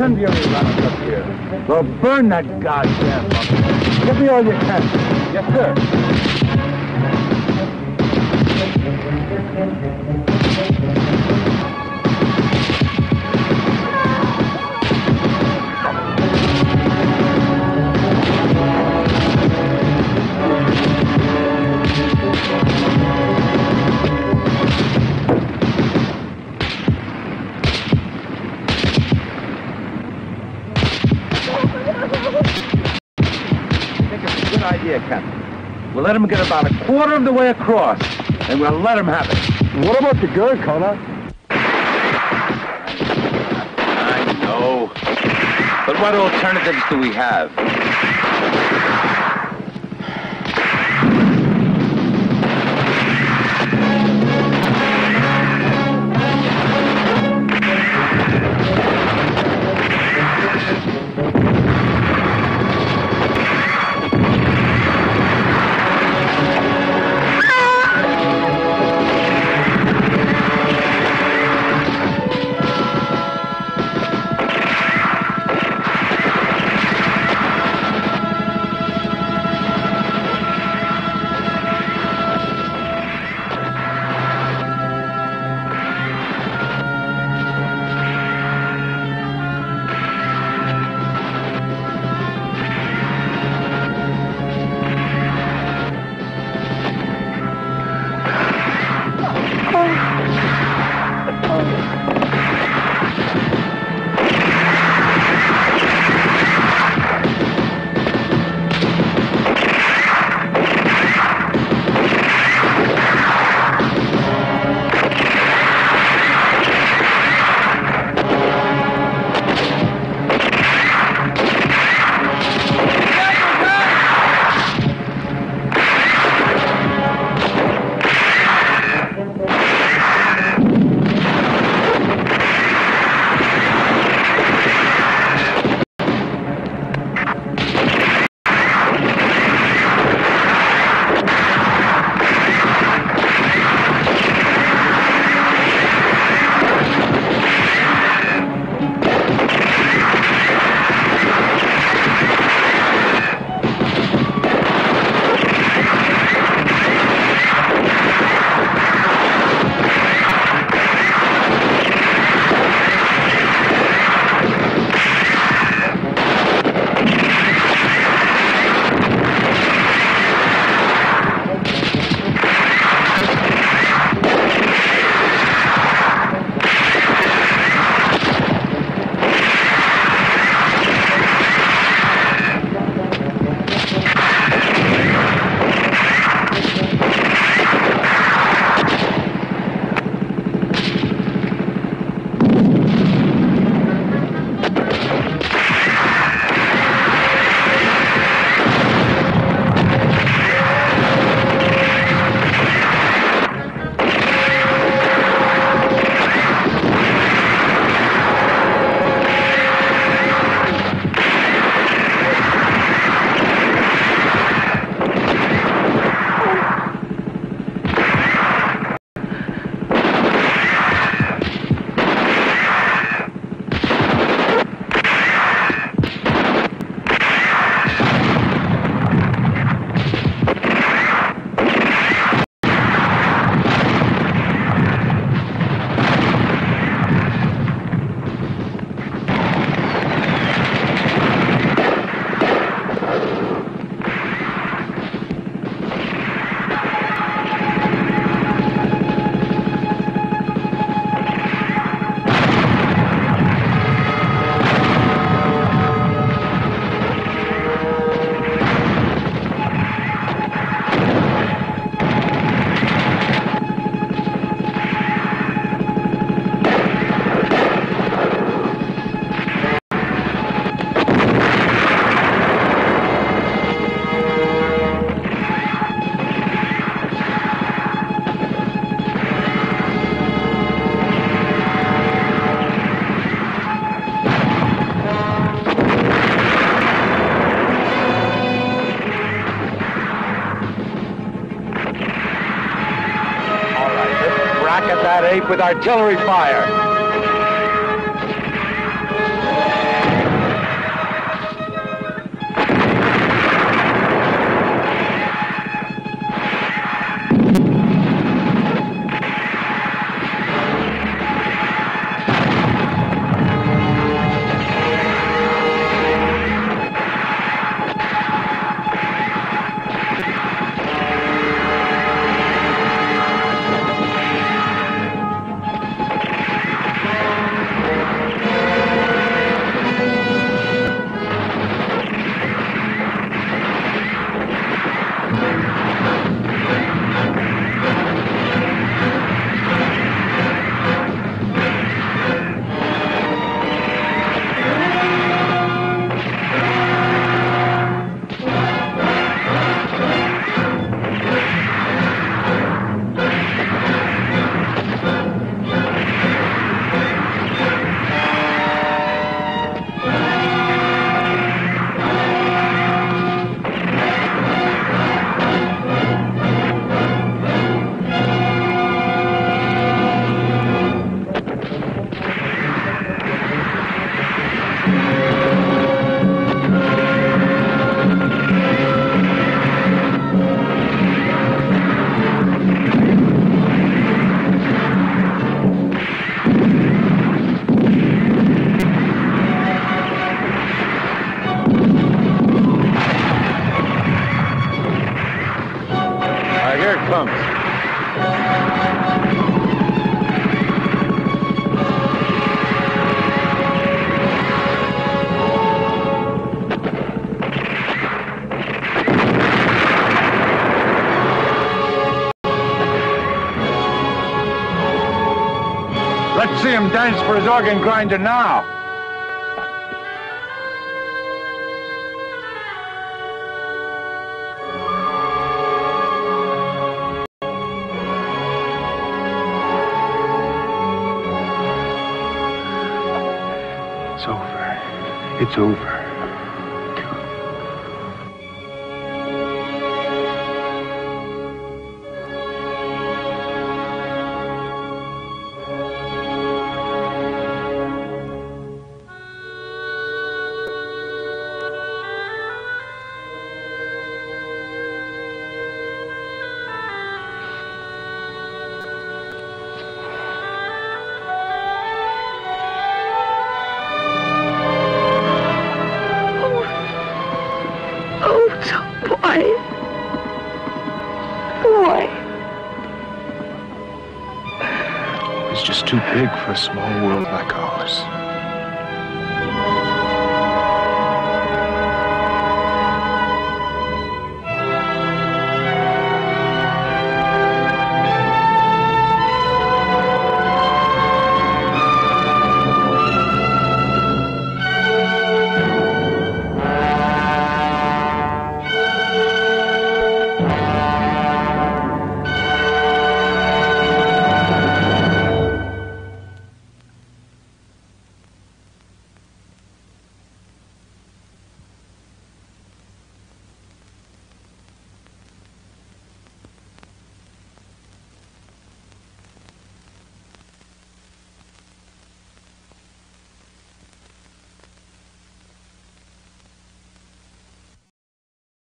incendiary up here. Well, burn that goddamn monkey. Give me all you can. Yes, sir. It's a good idea, Captain. We'll let him get about a quarter of the way across, and we'll let him have it. What about the girl, Connor? I know. But what alternatives do we have? That ape with artillery fire. Comes. Let's see him dance for his organ grinder now. It's over. It's over. For a small world like ours.